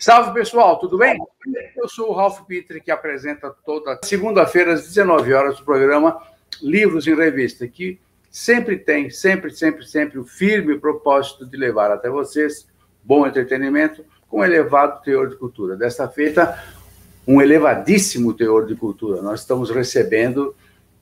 Salve pessoal, tudo bem? Eu sou o Ralph Pitre, que apresenta toda segunda-feira às 19 horas o programa Livros em Revista, que sempre tem, sempre, sempre, sempre o firme propósito de levar até vocês bom entretenimento com elevado teor de cultura. Desta feita, um elevadíssimo teor de cultura. Nós estamos recebendo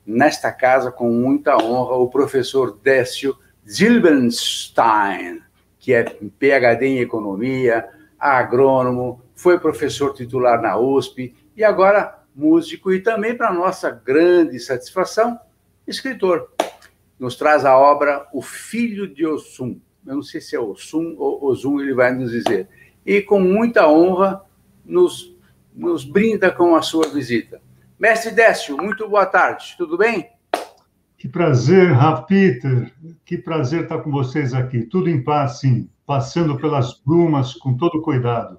nesta casa com muita honra o professor Décio Zilbenstein, que é PhD em economia, agrônomo, foi professor titular na USP e agora músico e também, para nossa grande satisfação, escritor. Nos traz a obra O Filho de Osum. Eu não sei se é Osum ou Osum, ele vai nos dizer. E com muita honra nos, nos brinda com a sua visita. Mestre Décio, muito boa tarde, tudo bem? Que prazer, Raf Peter. Que prazer estar com vocês aqui. Tudo em paz, sim passando pelas brumas com todo cuidado.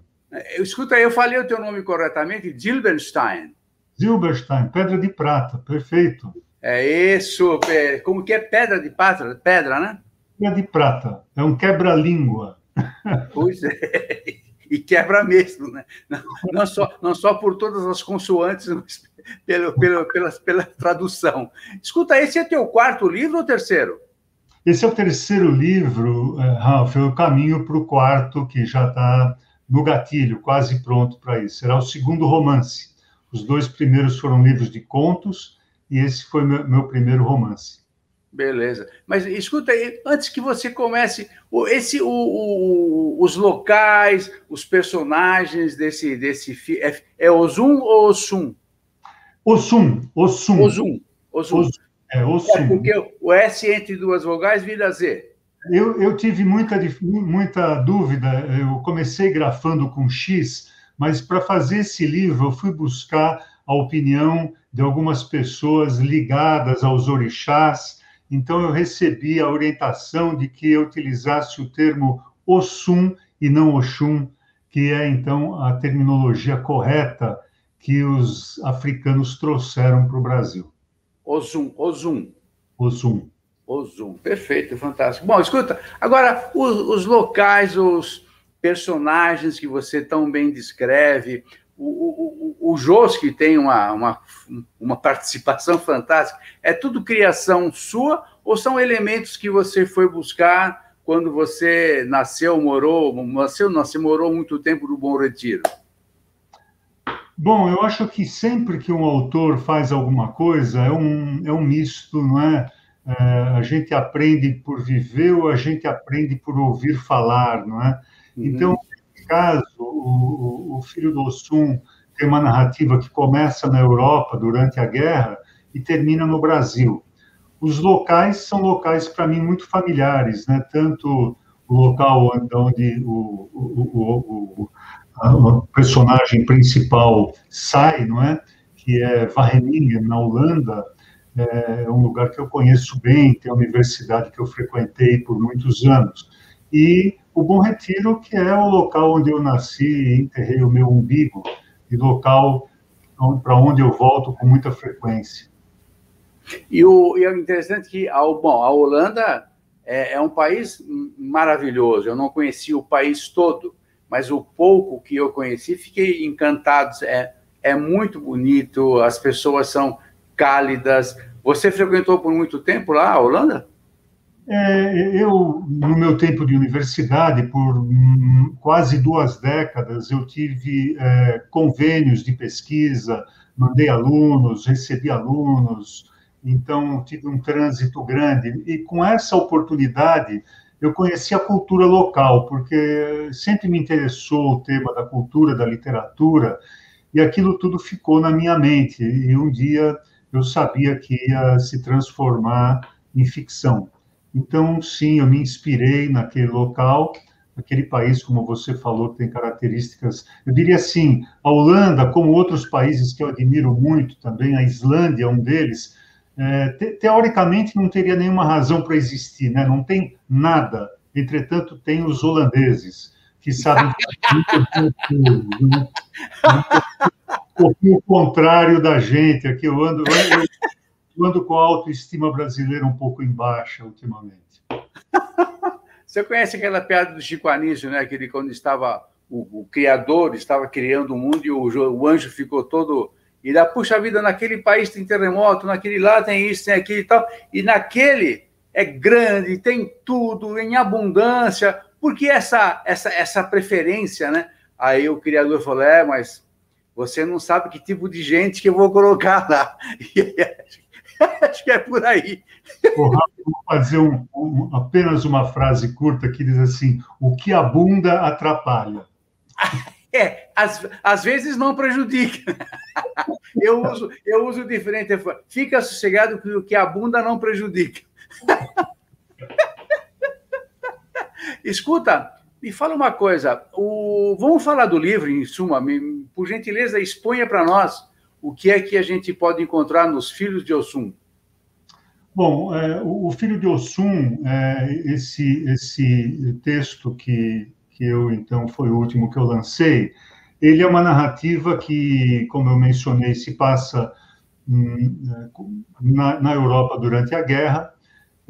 Eu, escuta eu falei o teu nome corretamente, Zilberstein. Zilberstein, pedra de prata, perfeito. É isso, como que é pedra de prata? Pedra, né? Pedra de prata, é um quebra-língua. Pois é, e quebra mesmo, né? Não, não, só, não só por todas as consoantes, mas pelo, pelo, pela, pela tradução. Escuta, esse é teu quarto livro ou terceiro? Esse é o terceiro livro, eh, Ralph, eu caminho para o quarto, que já está no gatilho, quase pronto para isso. Será o segundo romance. Os dois primeiros foram livros de contos, e esse foi meu, meu primeiro romance. Beleza. Mas escuta aí, antes que você comece, esse, o, o, os locais, os personagens desse, desse é, é Ozum ou Osum? Osum, Osum. Osum. Osum. É, o É porque o S entre duas vogais vira Z. Eu, eu tive muita, muita dúvida. Eu comecei grafando com X, mas para fazer esse livro eu fui buscar a opinião de algumas pessoas ligadas aos orixás. Então eu recebi a orientação de que eu utilizasse o termo Ossum e não Oxum, que é então a terminologia correta que os africanos trouxeram para o Brasil. Ozum, Ozum. Ozum. Ozum, perfeito, fantástico. Bom, escuta, agora os, os locais, os personagens que você tão bem descreve, o, o, o, Jos, que tem uma, uma, uma participação fantástica, é tudo criação sua ou são elementos que você foi buscar quando você nasceu, morou, nasceu, não, você morou muito tempo no Bom Retiro? Bom, eu acho que sempre que um autor faz alguma coisa é um, é um misto, não é? é a gente aprende por viver ou a gente aprende por ouvir falar, não é? Uhum. Então, nesse caso, o, o Filho do Ossum tem uma narrativa que começa na Europa durante a guerra e termina no Brasil. Os locais são locais, para mim, muito familiares, né? Tanto o local onde o, o, o, o personagem principal sai, não é? Que é Wageningen, na Holanda, é um lugar que eu conheço bem, tem a universidade que eu frequentei por muitos anos. E o Bom Retiro, que é o local onde eu nasci e enterrei o meu umbigo, e local para onde eu volto com muita frequência. E o, e é interessante que a, bom, a Holanda é, é um país maravilhoso. Eu não conheci o país todo, mas o pouco que eu conheci, fiquei encantado. É, é muito bonito, as pessoas são cálidas. Você frequentou por muito tempo lá a Holanda? É, eu, no meu tempo de universidade, por quase duas décadas, eu tive é, convênios de pesquisa, mandei alunos, recebi alunos, então tive um trânsito grande. E com essa oportunidade, eu conheci a cultura local, porque sempre me interessou o tema da cultura, da literatura, e aquilo tudo ficou na minha mente. E um dia eu sabia que ia se transformar em ficção. Então, sim, eu me inspirei naquele local, aquele país, como você falou, tem características. Eu diria assim: a Holanda, como outros países que eu admiro muito também, a Islândia é um deles é, te, teoricamente não teria nenhuma razão para existir, né? não tem nada. Entretanto, tem os holandeses, que sabem muito né? um pouquinho o contrário da gente. Aqui eu ando, eu, eu ando com a autoestima brasileira um pouco em baixa ultimamente. Você conhece aquela piada do Chico Anísio, né? Que ele, quando estava o, o criador estava criando o mundo e o, o anjo ficou todo e da puxa vida, naquele país tem terremoto, naquele lá tem isso, tem aquilo e tal, e naquele é grande, tem tudo em abundância, porque essa essa essa preferência, né? Aí o criador falou: "É, mas você não sabe que tipo de gente que eu vou colocar lá". acho que é por aí. vou fazer um, um, apenas uma frase curta que diz assim: o que abunda atrapalha. É, às, às vezes não prejudica. Eu uso, eu uso diferente. Fica sossegado que o que abunda não prejudica. Escuta, me fala uma coisa. O, vamos falar do livro, em suma. Me, por gentileza, exponha para nós o que é que a gente pode encontrar nos Filhos de Ossum. Bom, é, o, Filho de Ossum, é, esse, esse texto que, que eu, então, foi o último que eu lancei, ele é uma narrativa que, como eu mencionei, se passa hum, na, na Europa durante a guerra.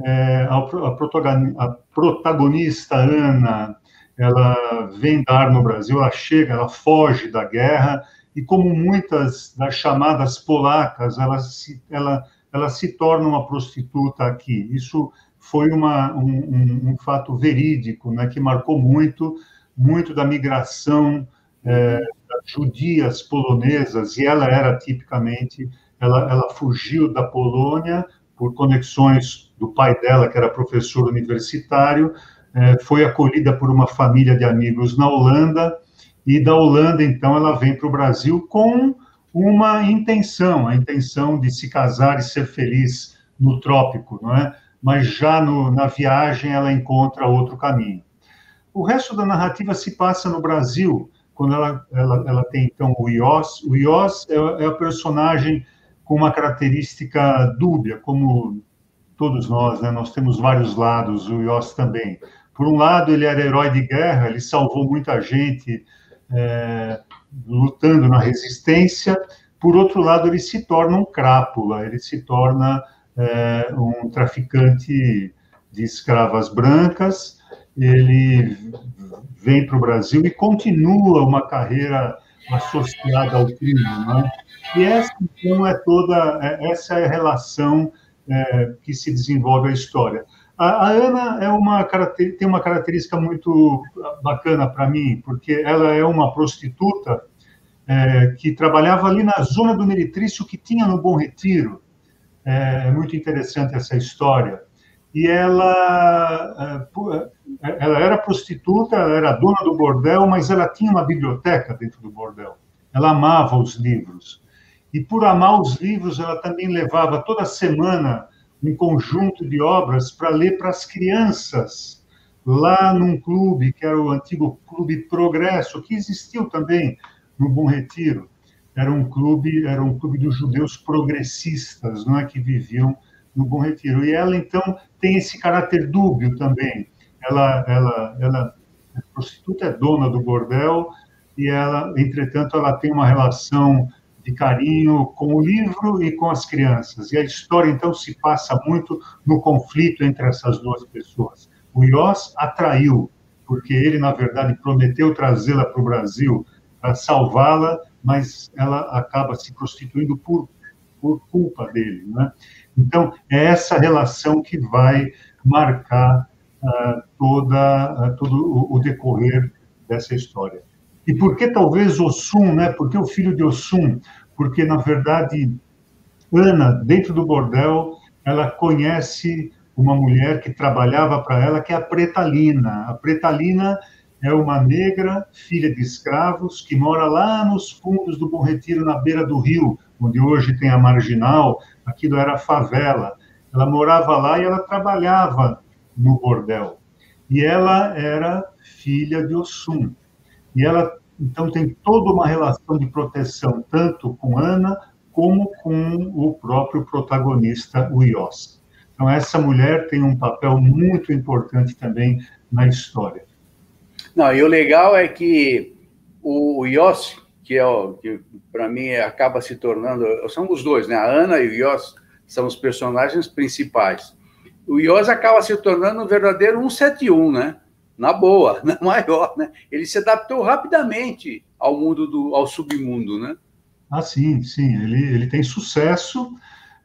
É, a, a, a, protagonista, Ana, ela vem dar no Brasil, ela chega, ela foge da guerra, e como muitas das chamadas polacas, ela se, ela, ela se torna uma prostituta aqui. Isso foi uma, um, um, um, fato verídico, né, que marcou muito, muito da migração é, judias polonesas, e ela era tipicamente, ela, ela fugiu da Polônia por conexões do pai dela, que era professor universitário, é, foi acolhida por uma família de amigos na Holanda, e da Holanda, então, ela vem para o Brasil com uma intenção, a intenção de se casar e ser feliz no trópico, não é? Mas já no, na viagem ela encontra outro caminho. O resto da narrativa se passa no Brasil, quando ela, ela, ela tem então o Ios. O Ios é, é a personagem com uma característica dúbia, como todos nós, né? Nós temos vários lados, o Ios também. Por um lado, ele era herói de guerra, ele salvou muita gente é, lutando na resistência. Por outro lado, ele se torna um crápula, ele se torna é, um traficante de escravas brancas. Ele vem para o Brasil e continua uma carreira associada ao crime, né? E essa então é toda é, essa é a relação é, que se desenvolve a história. A, a Ana é uma, tem uma característica muito bacana para mim, porque ela é uma prostituta é, que trabalhava ali na zona do meretrício que tinha no Bom Retiro. É, é muito interessante essa história. E ela, é, ela era prostituta, ela era dona do bordel, mas ela tinha uma biblioteca dentro do bordel. Ela amava os livros. E por amar os livros, ela também levava toda semana um conjunto de obras para ler para as crianças, lá num clube, que era o antigo Clube Progresso, que existiu também no Bom Retiro. Era um clube, era um clube dos judeus progressistas, não é que viviam no Bom Retiro. E ela então tem esse caráter dúbio também. Ela, ela, ela é prostituta, é dona do bordel e ela, entretanto, ela tem uma relação de carinho com o livro e com as crianças. E a história, então, se passa muito no conflito entre essas duas pessoas. O Ios atraiu, porque ele, na verdade, prometeu trazê-la para o Brasil para salvá-la, mas ela acaba se prostituindo por, por culpa dele. Né? Então, é essa relação que vai marcar uh, toda, uh, todo o, decorrer dessa história. E por que talvez Ossum, né? Por que o filho de Ossum? Porque, na verdade, Ana, dentro do bordel, ela conhece uma mulher que trabalhava para ela, que é a Pretalina. A Pretalina é uma negra, filha de escravos, que mora lá nos fundos do Bom Retiro, na beira do rio, onde hoje tem a Marginal, aquilo era favela. Ela morava lá e ela trabalhava no bordel. E ela era filha de Ossum. E ela, então, tem toda uma relação de proteção, tanto com Ana, como com o próprio protagonista, o Ios. Então, essa mulher tem um papel muito importante também na história. Não, e o legal é que o, Ios, que é o que para mim acaba se tornando, são os dois, né? A Ana e o Ios são os personagens principais. O Ios acaba se tornando um verdadeiro 171, né? na boa, na maior, né? Ele se adaptou rapidamente ao mundo do, ao submundo, né? Ah, sim, sim. Ele, ele tem sucesso.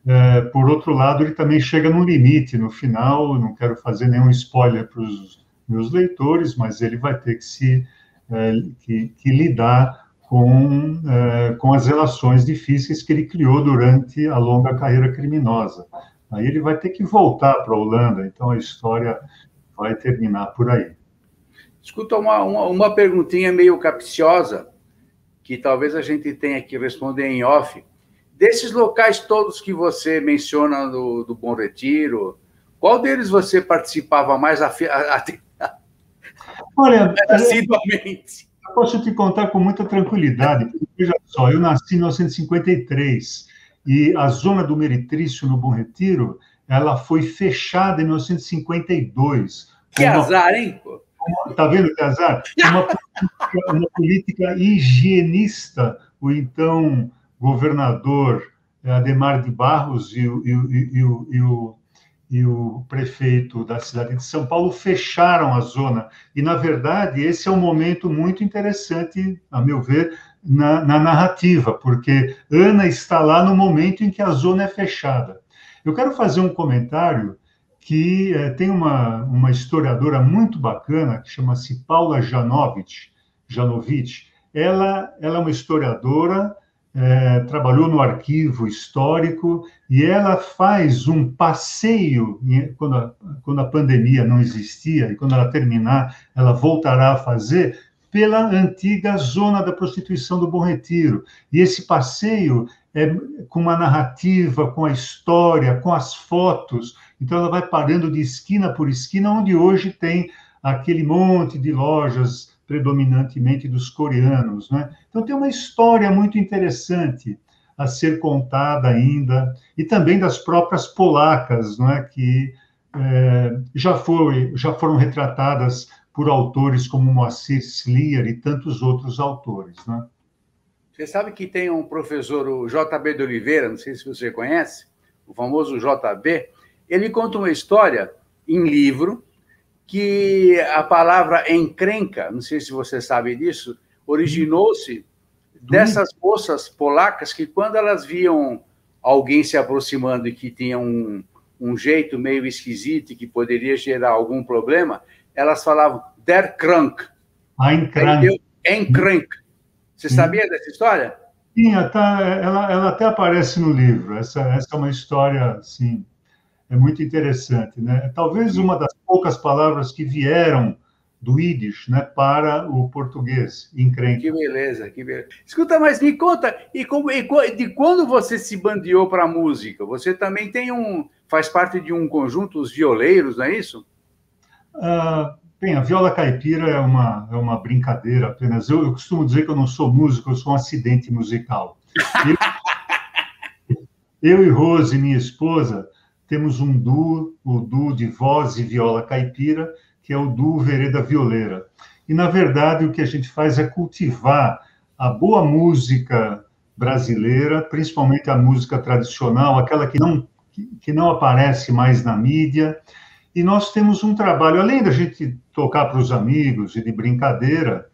É, por outro lado, ele também chega no limite no final. Não quero fazer nenhum spoiler para os meus leitores, mas ele vai ter que se é, que, que, lidar com, é, com as relações difíceis que ele criou durante a longa carreira criminosa. Aí ele vai ter que voltar para a Holanda, então a história vai terminar por aí. Escuta, uma, uma, uma perguntinha meio capciosa, que talvez a gente tenha que responder em off. Desses locais todos que você menciona do, do Bom Retiro, qual deles você participava mais? Olha, assiduamente? Eu posso te contar com muita tranquilidade, porque, veja só, eu nasci em 1953 e a zona do Meretrício, no Bom Retiro, ela foi fechada em 1952. Que azar, hein? Está vendo que azar? Uma política, uma política higienista, o então governador Ademar de Barros e, e, e, e o, o, e o prefeito da cidade de São Paulo fecharam a zona. E, na verdade, esse é um momento muito interessante, a meu ver, na, na, narrativa, porque Ana está lá no momento em que a zona é fechada. Eu quero fazer um comentário que é, tem uma, uma historiadora muito bacana, que chama-se Paula Janovic, Janovic. Ela, ela é uma historiadora, é, trabalhou no arquivo histórico, e ela faz um passeio, quando a, quando a pandemia não existia, e quando ela terminar, ela voltará a fazer, pela antiga zona da prostituição do Bom Retiro. E esse passeio é com uma narrativa, com a história, com as fotos. Então ela vai parando de esquina por esquina, onde hoje tem aquele monte de lojas predominantemente dos coreanos, né? Então tem uma história muito interessante a ser contada ainda e também das próprias polacas, não é? Que é, já foi, já foram retratadas por autores como Moacir Slier e tantos outros autores. Né? Você sabe que tem um professor, o JB de Oliveira, não sei se você conhece, o famoso JB, ele conta uma história em livro que a palavra encrenca, não sei se você sabe disso, originou-se dessas moças polacas que, quando elas viam alguém se aproximando e que tinha um, um jeito meio esquisito e que poderia gerar algum problema, elas falavam der Krank. Ein Krank. Ein Krank. Você sabia dessa história? Sim, ela, ela até aparece no livro. Essa, essa é uma história, assim, é muito interessante, né? Talvez uma das poucas palavras que vieram do Yiddish, né, para o português, encrenca. Que beleza, que beleza. Escuta, mas me conta, e, como, e de quando você se bandeou para a música? Você também tem um, faz parte de um conjunto, os violeiros, não é isso? Ah, bem, a viola caipira é uma, é uma brincadeira apenas. Eu, eu costumo dizer que eu não sou músico, eu sou um acidente musical. Eu, eu e Rose, minha esposa, temos um duo, o duo de voz e viola caipira, que é o duo Vereda Violeira. E, na verdade, o que a gente faz é cultivar a boa música brasileira, principalmente a música tradicional, aquela que não, que não aparece mais na mídia, e nós temos um trabalho, além da gente tocar para os amigos e de brincadeira,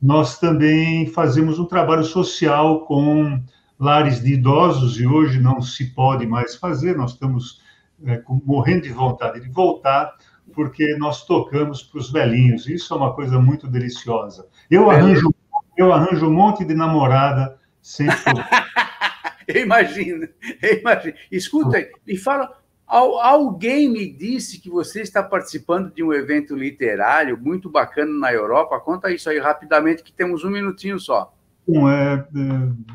nós também fazemos um trabalho social com lares de idosos, e hoje não se pode mais fazer, nós estamos é, morrendo de vontade de voltar, porque nós tocamos para os velhinhos, isso é uma coisa muito deliciosa. Eu arranjo, eu arranjo um monte de namorada sempre. eu imagino, eu imagino. Escuta, me fala, Alguém me disse que você está participando de um evento literário muito bacana na Europa. Conta isso aí rapidamente, que temos um minutinho só. Bom, é, é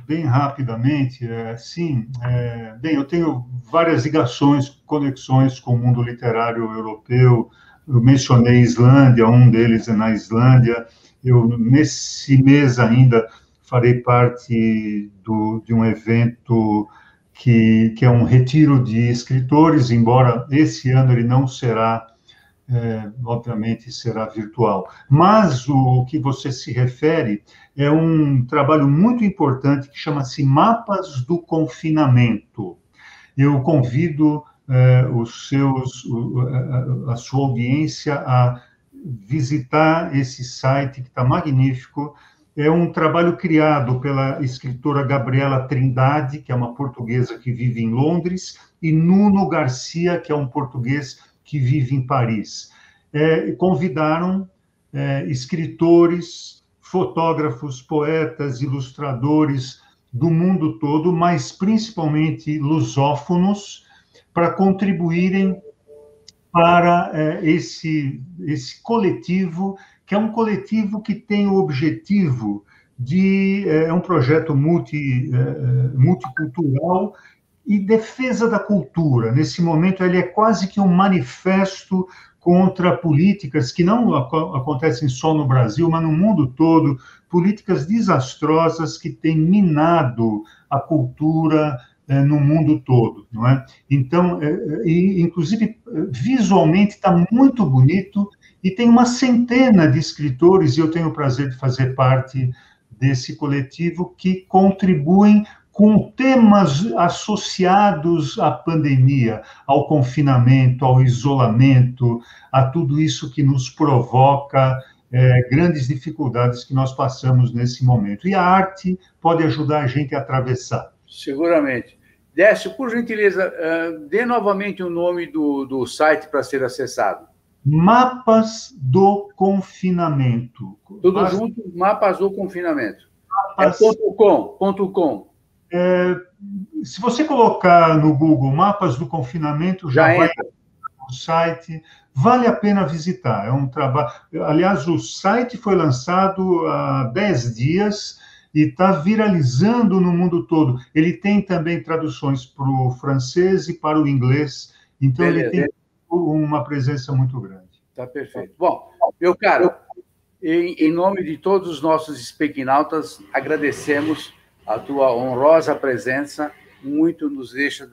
bem rapidamente, é, sim. É, bem, eu tenho várias ligações, conexões com o mundo literário europeu. Eu mencionei Islândia, um deles é na Islândia. Eu, nesse mês ainda, farei parte do, de um evento que, que é um retiro de escritores, embora esse ano ele não será, é, obviamente, será virtual. Mas o que você se refere é um trabalho muito importante que chama-se Mapas do Confinamento. Eu convido é, os seus, a sua audiência a visitar esse site que está magnífico. É um trabalho criado pela escritora Gabriela Trindade, que é uma portuguesa que vive em Londres, e Nuno Garcia, que é um português que vive em Paris. É, convidaram é, escritores, fotógrafos, poetas, ilustradores do mundo todo, mas principalmente lusófonos, para contribuírem para é, esse, esse coletivo, que é um coletivo que tem o objetivo de. É, é um projeto multi, é, multicultural e defesa da cultura. Nesse momento, ele é quase que um manifesto contra políticas que não acontecem só no Brasil, mas no mundo todo, políticas desastrosas que têm minado a cultura é, no mundo todo, não é? Então, é, e, inclusive visualmente está muito bonito e tem uma centena de escritores e eu tenho o prazer de fazer parte desse coletivo que contribuem com temas associados à pandemia, ao confinamento, ao isolamento, a tudo isso que nos provoca é, grandes dificuldades que nós passamos nesse momento. E a arte pode ajudar a gente a atravessar. Seguramente. Décio, por gentileza, uh, dê novamente o nome do, do site para ser acessado. Mapas do Confinamento. Tudo Mas... junto, Mapas do Confinamento. Mapas... É ponto .com, ponto .com. É, se você colocar no Google mapas do confinamento, já, já vai no site. Vale a pena visitar. É um trabalho. Aliás, o site foi lançado há 10 dias e está viralizando no mundo todo. Ele tem também traduções para o francês e para o inglês. Então, Beleza. ele tem uma presença muito grande. Está perfeito. Bom, meu caro, em, em nome de todos os nossos speakinautas, agradecemos a tua honrosa presença muito nos deixa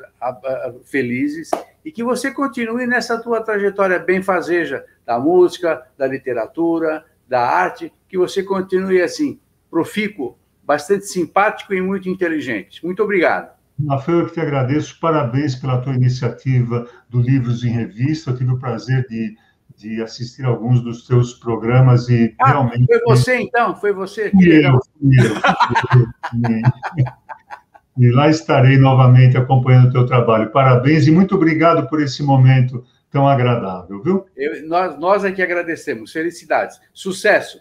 felizes e que você continue nessa tua trajetória benfazeja da música, da literatura, da arte, que você continue assim, profícuo, bastante simpático e muito inteligente. Muito obrigado. Rafael, eu que te agradeço, parabéns pela tua iniciativa do Livros em Revista, eu tive o prazer de de assistir alguns dos teus programas e ah, realmente. Foi você então? Foi você? Que legal. e lá estarei novamente acompanhando o teu trabalho. Parabéns e muito obrigado por esse momento tão agradável, viu? Eu, nós, nós é que agradecemos. Felicidades. Sucesso.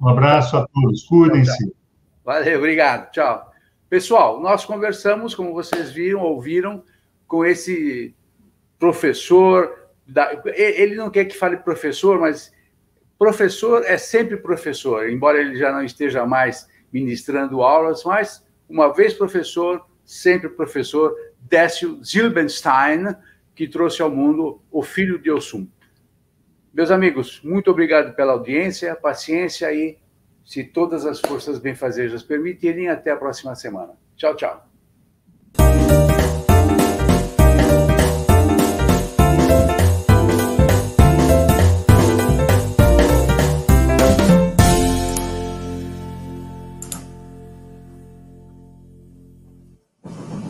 Um abraço a todos. Cuidem-se. Valeu, obrigado. Tchau. Pessoal, nós conversamos, como vocês viram, ouviram, com esse professor da, ele não quer que fale professor, mas professor é sempre professor, embora ele já não esteja mais ministrando aulas, mas uma vez professor, sempre professor, Décio Zilbenstein, que trouxe ao mundo o filho de Osum. Meus amigos, muito obrigado pela audiência, paciência e, se todas as forças benfazejas permitirem, até a próxima semana. Tchau, tchau.